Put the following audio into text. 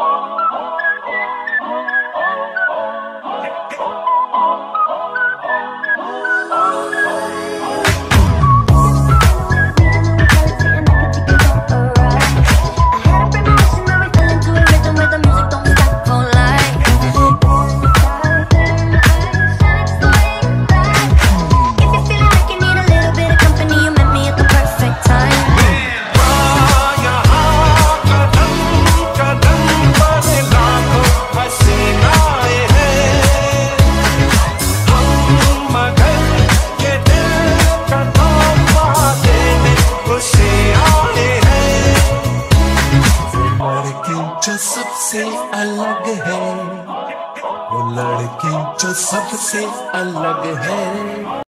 Oh. जो सबसे अलग है। वो लड़की जो सबसे अलग है।